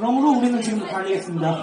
그러므로 우리는 지금 달리겠습니다.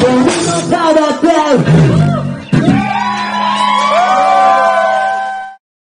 Don't we know about that?